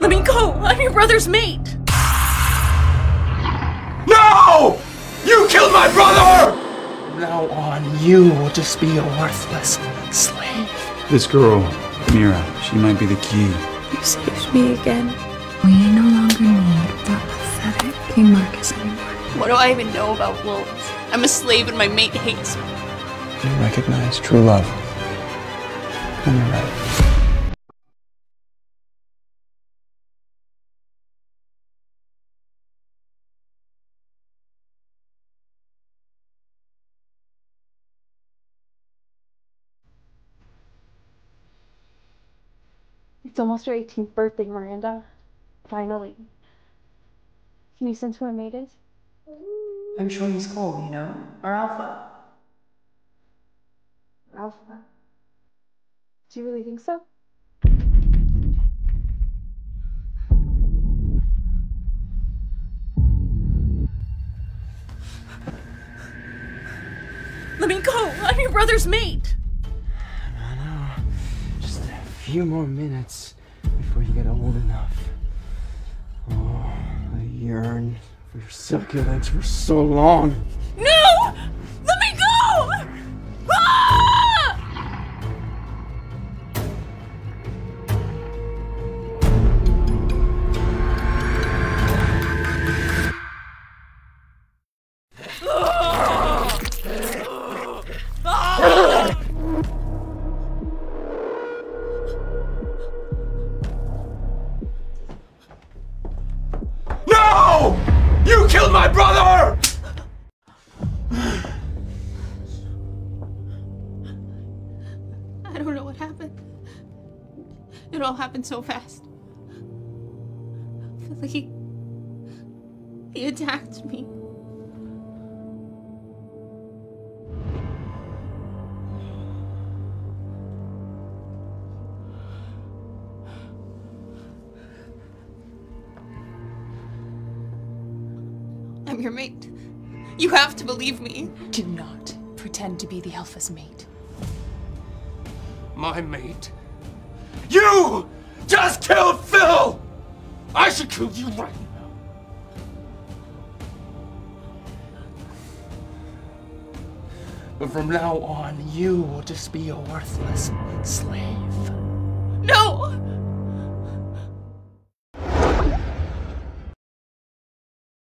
Let me go! I'm your brother's mate! No! You killed my brother! From now on, you will just be a worthless slave. This girl, Mira, she might be the key. You saved me again. We no longer need that pathetic King Marcus anymore. What do I even know about wolves? I'm a slave and my mate hates me. You recognize true love. And you're right. It's almost your 18th birthday, Miranda. Finally. Can you sense who I made is? I'm sure he's cool, you know? Or Alpha. Alpha. Do you really think so? Let me go! I'm your brother's mate! Few more minutes before you get old enough. Oh, I yearn for your legs for so long. No! Killed my brother! I don't know what happened. It all happened so fast. I feel like he. He attacked me. I'm your mate. You have to believe me. Do not pretend to be the Alpha's mate. My mate. You just killed Phil! I should kill you right now. But from now on, you will just be a worthless slave.